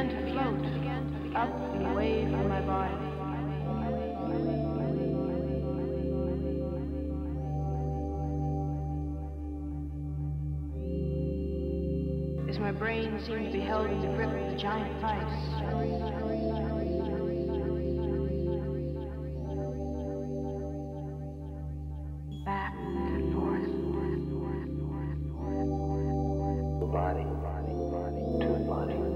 began to float up and away from my body. As my brain seemed to be held in the grip of a giant vice. Body, body, body, to body.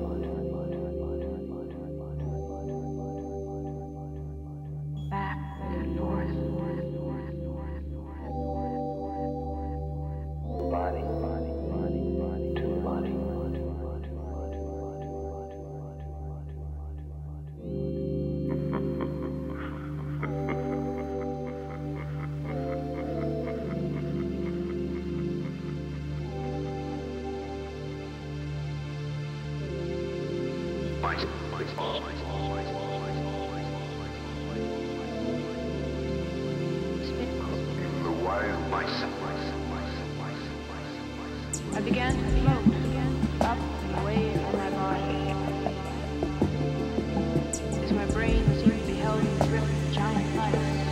I began to float up and away from my body. As my brain seemed to be held in the grip of giant vice.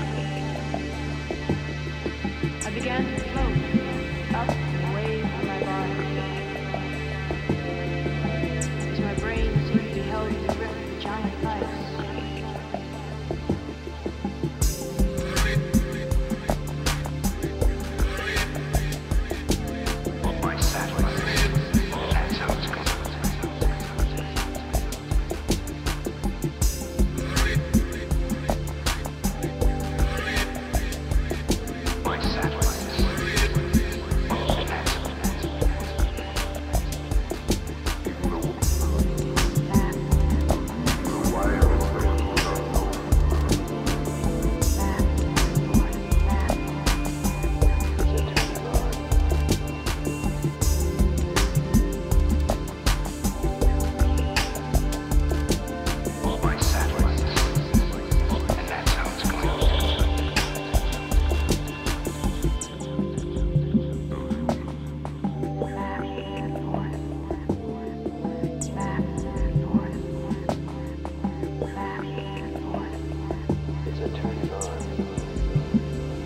It's a turning on.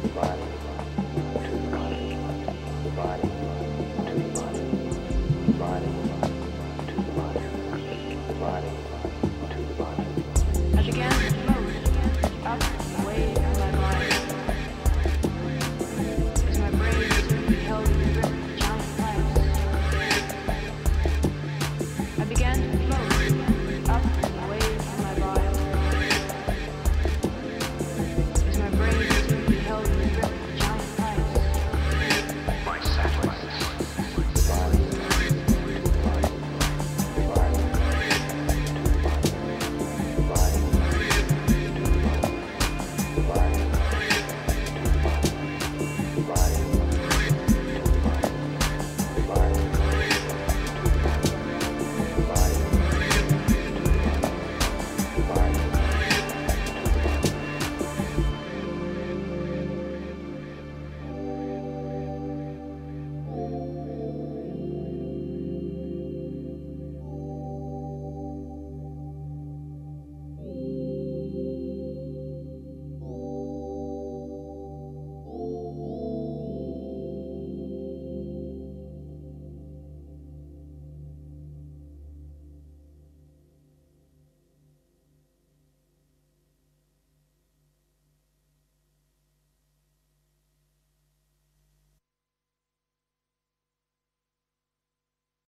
The body, to the body. The body, to the body. The body, to the body. The body,